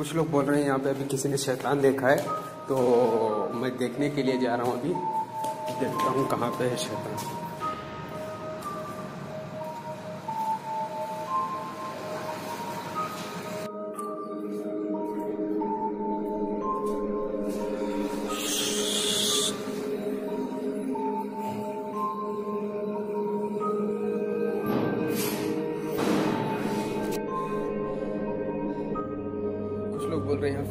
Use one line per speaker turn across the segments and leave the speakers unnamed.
कुछ लोग बोल रहे हैं, यहाँ पे अभी किसी ने शैतान देखा है तो मैं देखने के लिए जा रहा हूँ अभी। देखता हूँ कहाँ पे है शैतान।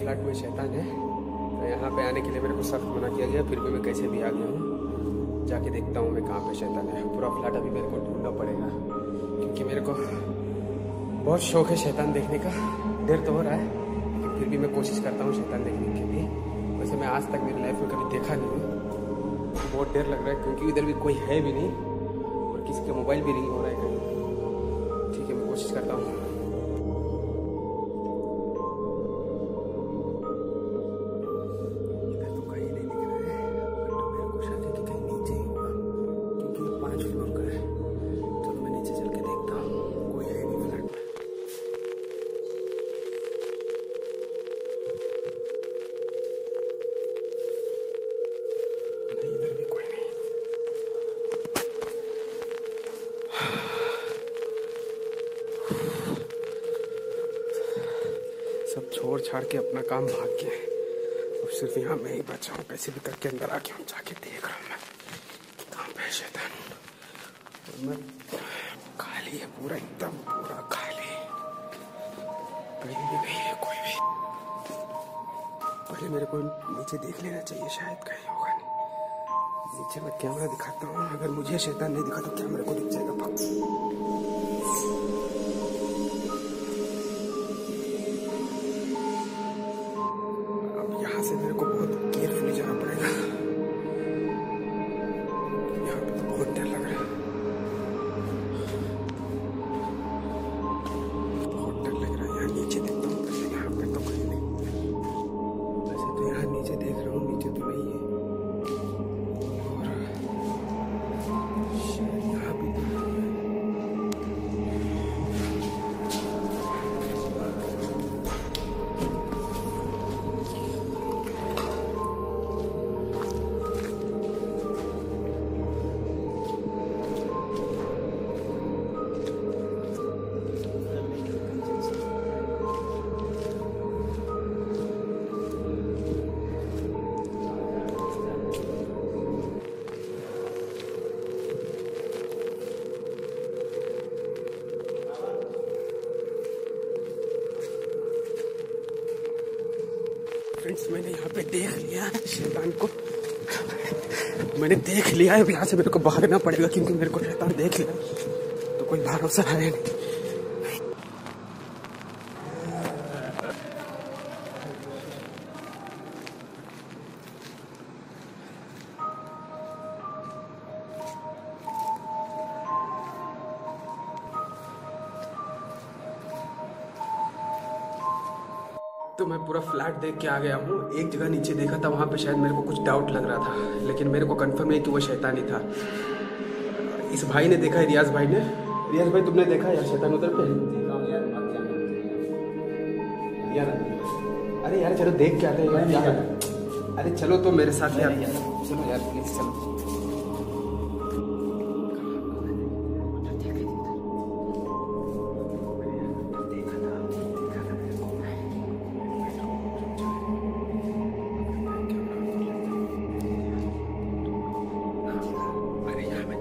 फ्लैट में शैतान है। तो यहाँ पे आने के लिए मेरे को सख्त मना किया गया, फिर भी मैं कैसे भी आ गया हूँ, जाके देखता हूँ मैं कहाँ पे शैतान है। पूरा फ्लैट अभी मेरे को ढूंढना पड़ेगा, क्योंकि मेरे को बहुत शौक है शैतान देखने का। डर तो हो रहा है, लेकिन फिर भी मैं कोशिश करता हूँ शैतान देखने के लिए वैसे मैं आज तक मेरी लाइफ में कभी देखा नहीं हूँ। बहुत डर लग रहा है, क्योंकि इधर भी कोई है भी नहीं, और किसी का मोबाइल भी रिंग हो रहा है। छोड़ छाड़ के अपना काम भाग गए अब सिर्फ़ यहाँ मैं ही बचा हूँ कैसे भी करके अंदर आके हम जाके देख रहा हूँ मैं। कहाँ पे शैतान मैं खाली है, पूरा एकदम पूरा खाली। कहीं भी नहीं है, कोई भी। पहले मेरे को नीचे देख लेना चाहिए, शायद कहीं होगा नहीं। नीचे मैं कैमरा दिखाता हूँ, अगर मुझे शैतान नहीं दिखा तो क्या मेरे को दिख जाएगा? पक्का अब मैंने यहाँ पे देख लिया शैतान को। मैंने देख लिया है, अब यहाँ से मेरे को भागना पड़ेगा क्योंकि मेरे को शैतान देख लिया। तो कोई भरोसा है नहीं। तो मैं पूरा फ्लैट देख के आ गया हूँ। एक जगह नीचे देखा था, वहाँ पे शायद मेरे को कुछ डाउट लग रहा था, लेकिन मेरे को कंफर्म नहीं कि वो शैतान था। इस भाई ने देखा है रियाज भाई ने? रियाज भाई, तुमने देखा? यार, शैतान उधर पे यार, अरे यार, चलो देख के आते हैं यार अरे चलो तो मेरे साथ यार चलो यार प्लीज़ चलो।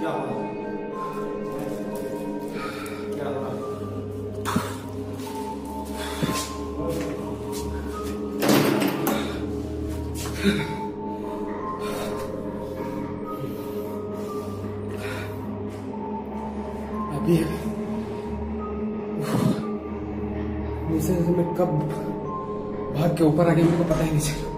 अभी से मैं कब भाग के ऊपर आ गया मेरे को पता ही नहीं चला।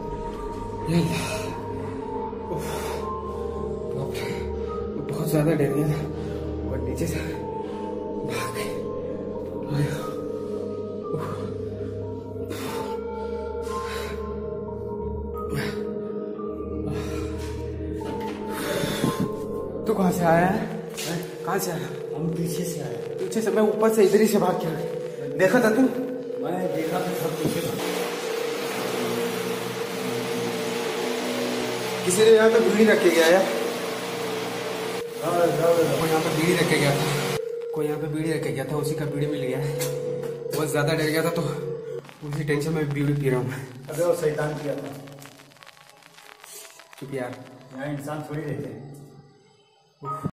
ज़्यादा डर गया था और नीचे से भाग आया। तू कहाँ से आया है? कहाँ से आया?
हम पीछे से आए।
पीछे से मैं ऊपर से इधर ही से भाग के आया देखा था तू?
मैं देखा तो सब पीछे था
किसी ने यहाँ पे बीड़ी रख के गया यार
हाँ।
कोई यहाँ पे बीड़ी रखे के गया था। कोई यहाँ पे बीड़ी रखे के गया था उसी का बीड़ी मिल गया। बहुत ज़्यादा डर गया था तो उसी टेंशन में बीड़ी पी रहा हूँ मैं।
अबे वो शैतान किया था।
चुप यार।
यहाँ इंसान थोड़ी रहते हैं।